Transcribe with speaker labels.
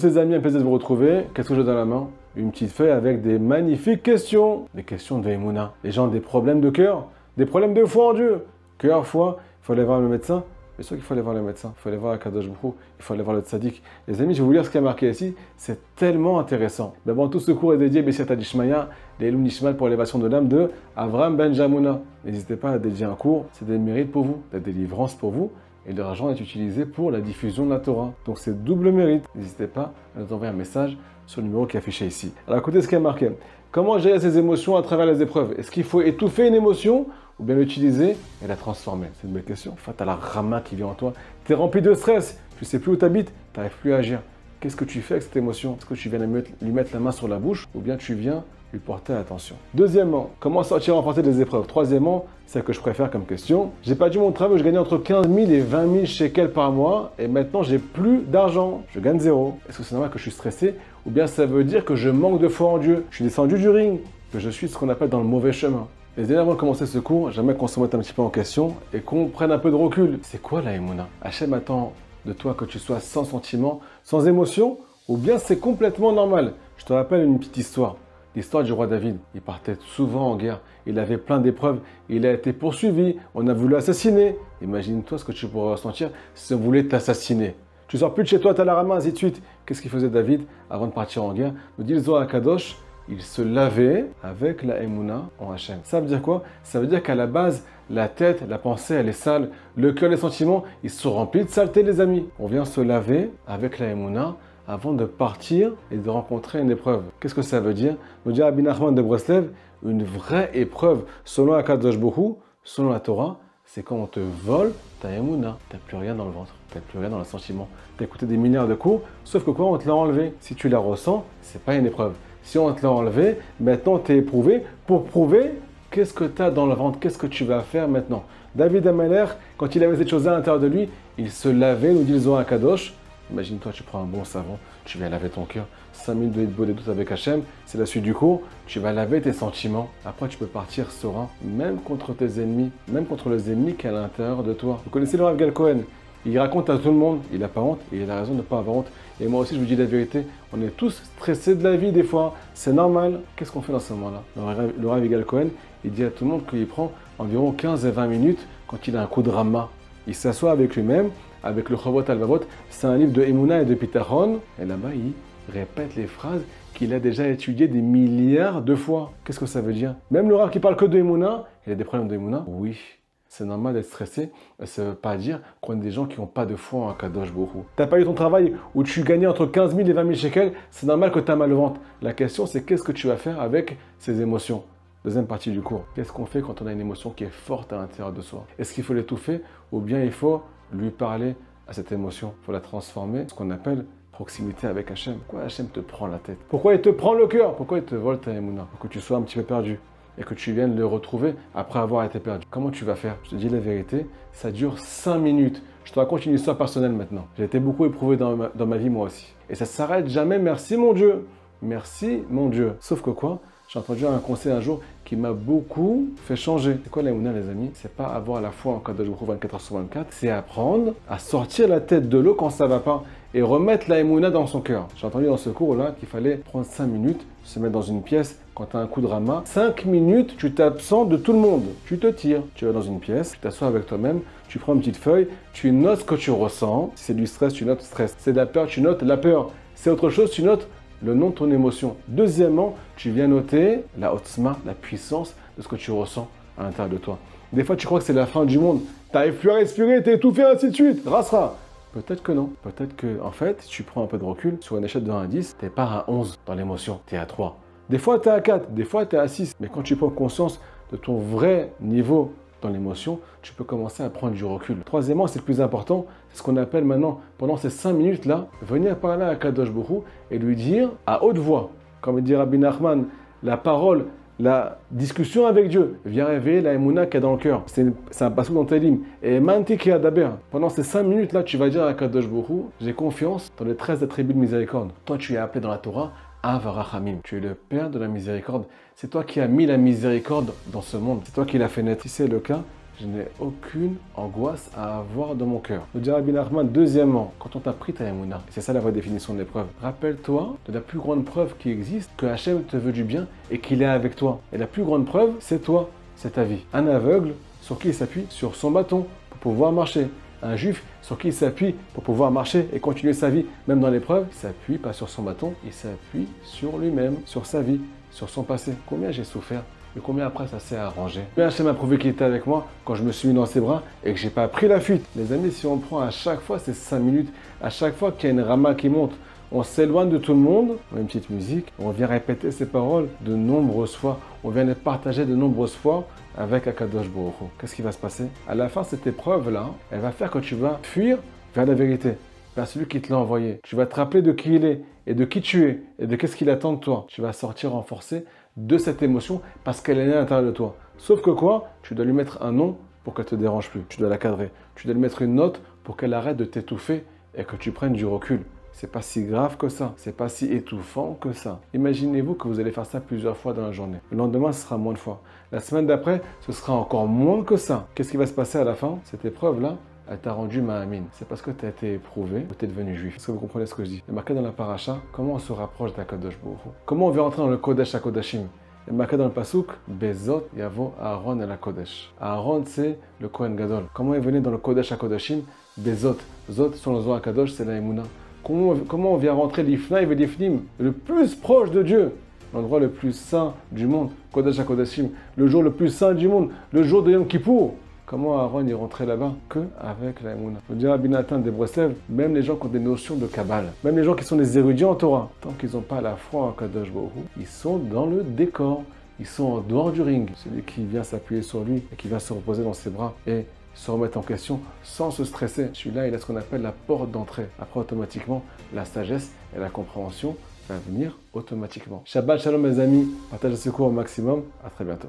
Speaker 1: Ces amis, un plaisir de vous retrouver. Qu'est-ce que j'ai dans la main? Une petite feuille avec des magnifiques questions. Des questions de Veimouna. Les gens ont des problèmes de cœur, des problèmes de foi en Dieu. Cœur, foi, il faut aller voir le médecin. Bien sûr qu'il faut aller voir le médecin, il faut aller voir la Kadosh Brou, il faut aller voir le tzaddik. Les amis, je vais vous lire ce qui est marqué ici, c'est tellement intéressant. D'abord, tout ce cours est dédié Bessiat Adishmaya, les pour l'élévation de l'âme de Avram Benjamouna. N'hésitez pas à dédier un cours, c'est des mérites pour vous, des délivrances pour vous, et l'argent est utilisé pour la diffusion de la Torah. Donc c'est double mérite. N'hésitez pas à nous envoyer un message sur le numéro qui est affiché ici. Alors écoutez ce qui est marqué. Comment gérer ses émotions à travers les épreuves? Est-ce qu'il faut étouffer une émotion ou bien l'utiliser et la transformer? C'est une belle question. Face à la rama qui vient en toi, tu es rempli de stress, tu sais plus où tu habites, tu n'arrives plus à agir. Qu'est-ce que tu fais avec cette émotion? Est-ce que tu viens lui mettre la main sur la bouche ou bien tu viens lui porter attention? Deuxièmement, comment sortir remporter des épreuves? Troisièmement, c'est que je préfère comme question. J'ai perdu mon travail, je gagnais entre 15 000 et 20 000 shekels par mois et maintenant j'ai plus d'argent, je gagne zéro. Est-ce que c'est normal que je suis stressé ou bien ça veut dire que je manque de foi en Dieu? Je suis descendu du ring, que je suis ce qu'on appelle dans le mauvais chemin. Les amis, avant de commencer ce cours, j'aimerais qu'on se mette un petit peu en question et qu'on prenne un peu de recul. C'est quoi la Emouna? Hachem attend de toi que tu sois sans sentiment, sans émotion, ou bien c'est complètement normal Je te rappelle une petite histoire. L'histoire du roi David. Il partait souvent en guerre. Il avait plein d'épreuves. Il a été poursuivi. On a voulu l'assassiner. Imagine-toi ce que tu pourrais ressentir si on voulait t'assassiner. Tu sors plus de chez toi, tu as la ramasse, ainsi de suite. Qu'est-ce qu'il faisait David avant de partir en guerre? Nous le à Kadosh, il se lavait avec la Emouna en Hachem. Ça veut dire quoi? Ça veut dire qu'à la base, la tête, la pensée, elle est sale. Le cœur, les sentiments, ils sont remplis de saleté, les amis. On vient se laver avec la Emouna avant de partir et de rencontrer une épreuve. Qu'est-ce que ça veut dire? Nous dit Abin Ahmad de Breslev, une vraie épreuve, selon Akadosh Bohu, selon la Torah, c'est quand on te vole ta Emouna. T'as plus rien dans le ventre, t'as plus rien dans le sentiment. T'as écouté des milliards de cours, sauf que quoi, on te l'a enlevé. Si tu la ressens, c'est pas une épreuve. Si on te l'a enlevé, maintenant tu es éprouvé pour prouver qu'est-ce que tu as dans le ventre, qu'est-ce que tu vas faire maintenant. David Ameller, quand il avait cette chose à l'intérieur de lui, il se lavait, nous dit le Zohar Kadosh. Imagine-toi, tu prends un bon savon, tu vas laver ton cœur. 5 minutes de beau doutes avec Hachem, c'est la suite du cours. Tu vas laver tes sentiments. Après, tu peux partir serein, même contre tes ennemis, même contre les ennemis qui à l'intérieur de toi. Vous connaissez le Rav Gal Cohen il raconte à tout le monde, il n'a pas honte et il a raison de ne pas avoir honte. Et moi aussi, je vous dis la vérité, on est tous stressés de la vie des fois, c'est normal. Qu'est-ce qu'on fait dans ce moment-là? Le Rav Cohen, il dit à tout le monde qu'il prend environ 15 et 20 minutes quand il a un coup de rama. Il s'assoit avec lui-même, avec le Chavot Al-Vavot. C'est un livre de Emouna et de Pitachon. Et là-bas, il répète les phrases qu'il a déjà étudiées des milliards de fois. Qu'est-ce que ça veut dire? Même le Rav qui parle que de Emouna, il a des problèmes de Emouna? Oui, c'est normal d'être stressé. Ça ne veut pas dire qu'on est des gens qui n'ont pas de foi en Kadosh Borou. Tu n'as pas eu ton travail où tu gagnais entre 15 000 et 20 000 shekels, c'est normal que tu as mal au ventre. La question, c'est qu'est-ce que tu vas faire avec ces émotions? Deuxième partie du cours. Qu'est-ce qu'on fait quand on a une émotion qui est forte à l'intérieur de soi? Est-ce qu'il faut l'étouffer ou bien il faut lui parler à cette émotion? Il faut la transformer, ce qu'on appelle proximité avec Hachem. Pourquoi Hachem te prend la tête? Pourquoi il te prend le cœur? Pourquoi il te vole ta émouna? Pour que tu sois un petit peu perdu et que tu viennes le retrouver après avoir été perdu. Comment tu vas faire? Je te dis la vérité, ça dure 5 minutes. Je te raconte une histoire personnelle maintenant. J'ai été beaucoup éprouvé dans ma, dans ma vie moi aussi. Et ça s'arrête jamais, merci mon Dieu. Merci mon Dieu. Sauf que quoi? J'ai entendu un conseil un jour qui m'a beaucoup fait changer. C'est quoi l'aïmouna, les amis? C'est pas avoir la foi en cas de jour 24 h sur 24, c'est apprendre à sortir la tête de l'eau quand ça va pas et remettre l'aïmouna dans son cœur. J'ai entendu dans ce cours-là qu'il fallait prendre 5 minutes, se mettre dans une pièce quand tu as un coup de rama. 5 minutes, tu t'absentes de tout le monde. Tu te tires, tu vas dans une pièce, tu t'assois avec toi-même, tu prends une petite feuille, tu notes ce que tu ressens. Si c'est du stress, tu notes stress. C'est de la peur, tu notes la peur. C'est autre chose, tu notes le nom de ton émotion. Deuxièmement, tu viens noter la hautsma, la puissance de ce que tu ressens à l'intérieur de toi. Des fois, tu crois que c'est la fin du monde. Tu n'arrives plus à respirer, tu es étouffé, ainsi de suite. Rasera. Peut-être que non. Peut-être que, en fait, tu prends un peu de recul, sur une échelle de 1 à 10, tu n'es pas à 11 dans l'émotion, tu es à 3. Des fois, tu es à 4, des fois, tu es à 6. Mais quand tu prends conscience de ton vrai niveau dans l'émotion, tu peux commencer à prendre du recul. Troisièmement, c'est le plus important, c'est ce qu'on appelle maintenant, pendant ces 5 minutes-là, venir parler à Kadosh Bourou et lui dire à haute voix, comme dit Rabbi Nachman, la parole, la discussion avec Dieu vient réveiller la émouna qui est dans le cœur. C'est un passage dans Télim. Et Manti qui daber. Pendant ces 5 minutes-là, tu vas dire à Kadosh Bourou, j'ai confiance dans les 13 attributs de miséricorde. Toi, tu es appelé dans la Torah Avarachamim. Tu es le Père de la miséricorde. C'est toi qui as mis la miséricorde dans ce monde. C'est toi qui l'as fait naître. Si c'est le cas, je n'ai aucune angoisse à avoir dans mon cœur. Le dit Rabbi Nachman, deuxièmement, quand on t'a pris ta émouna, c'est ça la vraie définition de l'épreuve, rappelle-toi de la plus grande preuve qui existe, que Hachem te veut du bien et qu'il est avec toi. Et la plus grande preuve, c'est toi, c'est ta vie. Un aveugle, sur qui il s'appuie Sur son bâton pour pouvoir marcher. Un juif sur qui il s'appuie pour pouvoir marcher et continuer sa vie, même dans l'épreuve, il s'appuie pas sur son bâton, il s'appuie sur lui-même, sur sa vie, sur son passé. Combien j'ai souffert et combien après ça s'est arrangé Combien Hachem m'a prouvé qu'il était avec moi quand je me suis mis dans ses bras et que j'ai pas pris la fuite. Les amis, si on prend à chaque fois ces 5 minutes, à chaque fois qu'il y a une rama qui monte, on s'éloigne de tout le monde, on met une petite musique, on vient répéter ces paroles de nombreuses fois, on vient les partager de nombreuses fois avec Akadosh Baruch Qu'est-ce qui va se passer? À la fin, cette épreuve-là, elle va faire que tu vas fuir vers la vérité, vers celui qui te l'a envoyé. Tu vas te rappeler de qui il est et de qui tu es et de qu'est-ce qu'il attend de toi. Tu vas sortir renforcé de cette émotion parce qu'elle est née à l'intérieur de toi. Sauf que quoi? Tu dois lui mettre un nom pour qu'elle te dérange plus. Tu dois la cadrer. Tu dois lui mettre une note pour qu'elle arrête de t'étouffer et que tu prennes du recul. C'est pas si grave que ça. C'est pas si étouffant que ça. Imaginez-vous que vous allez faire ça plusieurs fois dans la journée. Le lendemain, ce sera moins de fois. La semaine d'après, ce sera encore moins que ça. Qu'est-ce qui va se passer à la fin? Cette épreuve-là, elle t'a rendu Mahamine. C'est parce que tu as été éprouvé que tu es devenu juif. Est-ce que vous comprenez ce que je dis? Il dans la paracha comment on se rapproche d'Akadosh Baruch Comment on veut rentrer dans le Kodesh à Kodashim il dans le Pasuk, Bezot Yavo Aaron et la Kodesh. Aaron, c'est le Kohen Gadol. Comment il venait dans le Kodesh à Kodashim Bezot. Zot, sur le Zohar Kadosh, c'est la Emouna. Comment, on vient rentrer l'Ifna et l'Ifnim, le plus proche de Dieu L'endroit le plus saint du monde, Kodesh à Kodashim, le jour le plus saint du monde, le jour de Yom Kippour. Comment Aaron est rentré là-bas Que avec la Emouna. Je dirais à Binatan des Breslev, même les gens qui ont des notions de Kabbale, même les gens qui sont des érudits en Torah, tant qu'ils n'ont pas la foi en Kadosh Baruch ils sont dans le décor. Ils sont en dehors du ring. Celui qui vient s'appuyer sur lui et qui vient se reposer dans ses bras et se remettre en question sans se stresser. Celui-là, il a ce qu'on appelle la porte d'entrée. Après, automatiquement, la sagesse et la compréhension va venir automatiquement. Shabbat shalom mes amis, partagez ce cours au maximum. À très bientôt.